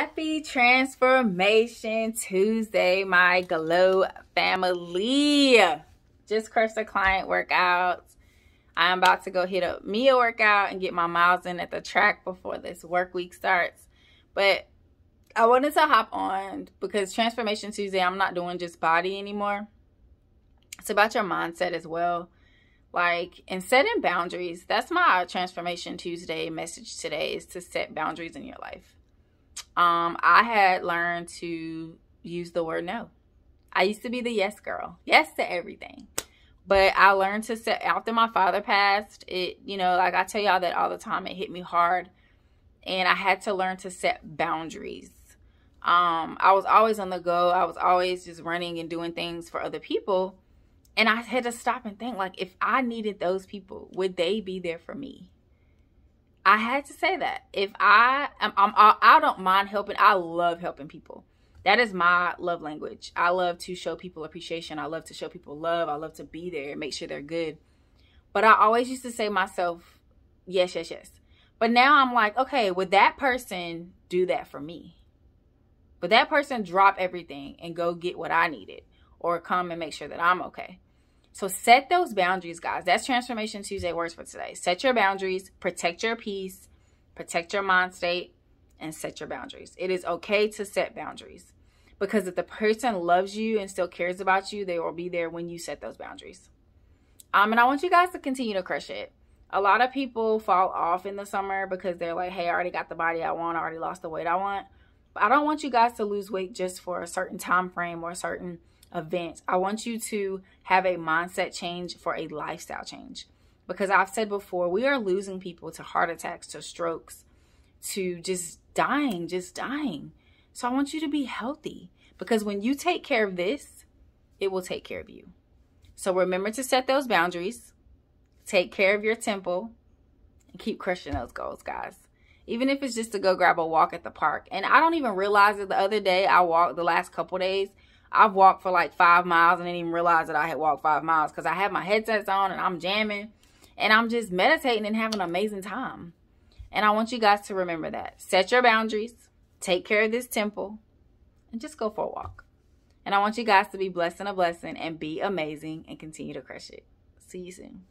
Happy Transformation Tuesday, my Glow family. Just crushed a client workout. I'm about to go hit up me a workout and get my miles in at the track before this work week starts. But I wanted to hop on because Transformation Tuesday, I'm not doing just body anymore. It's about your mindset as well. Like, and setting boundaries. That's my Transformation Tuesday message today is to set boundaries in your life um, I had learned to use the word no. I used to be the yes girl, yes to everything. But I learned to set after my father passed. It, you know, like I tell y'all that all the time. It hit me hard, and I had to learn to set boundaries. Um, I was always on the go. I was always just running and doing things for other people, and I had to stop and think like, if I needed those people, would they be there for me? I had to say that. If I am, I'm, I don't mind helping. I love helping people. That is my love language. I love to show people appreciation. I love to show people love. I love to be there and make sure they're good. But I always used to say myself, yes, yes, yes. But now I'm like, okay, would that person do that for me? Would that person drop everything and go get what I needed or come and make sure that I'm okay? So set those boundaries, guys. That's Transformation Tuesday words for today. Set your boundaries, protect your peace, protect your mind state, and set your boundaries. It is okay to set boundaries because if the person loves you and still cares about you, they will be there when you set those boundaries. Um, and I want you guys to continue to crush it. A lot of people fall off in the summer because they're like, hey, I already got the body I want. I already lost the weight I want. But I don't want you guys to lose weight just for a certain time frame or a certain event. I want you to have a mindset change for a lifestyle change. Because I've said before, we are losing people to heart attacks, to strokes, to just dying, just dying. So I want you to be healthy because when you take care of this, it will take care of you. So remember to set those boundaries, take care of your temple, and keep crushing those goals, guys. Even if it's just to go grab a walk at the park. And I don't even realize it the other day, I walked the last couple days I've walked for like five miles and didn't even realize that I had walked five miles because I have my headsets on and I'm jamming and I'm just meditating and having an amazing time. And I want you guys to remember that. Set your boundaries, take care of this temple, and just go for a walk. And I want you guys to be blessed and a blessing and be amazing and continue to crush it. See you soon.